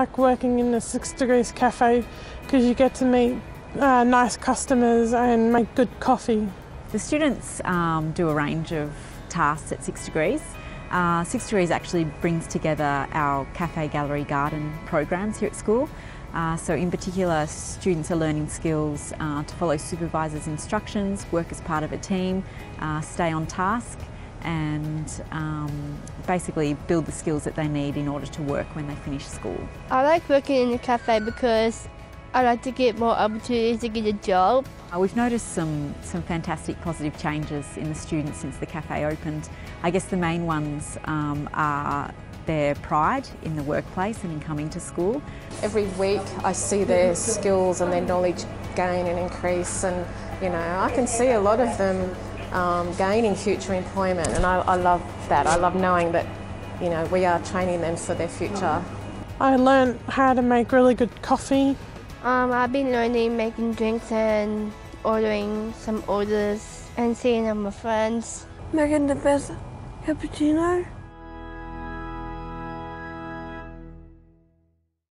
like working in the Six Degrees Cafe because you get to meet uh, nice customers and make good coffee. The students um, do a range of tasks at Six Degrees. Uh, Six Degrees actually brings together our cafe, gallery, garden programs here at school. Uh, so in particular, students are learning skills uh, to follow supervisors' instructions, work as part of a team, uh, stay on task and um, basically build the skills that they need in order to work when they finish school. I like working in the cafe because I like to get more opportunities to get a job. Uh, we've noticed some, some fantastic positive changes in the students since the cafe opened. I guess the main ones um, are their pride in the workplace and in coming to school. Every week I see their skills and their knowledge gain and increase and you know I can see a lot of them um, gaining future employment and I, I love that. I love knowing that you know we are training them for their future. I learned how to make really good coffee. Um, I've been learning making drinks and ordering some orders and seeing my friends. Making the best cappuccino.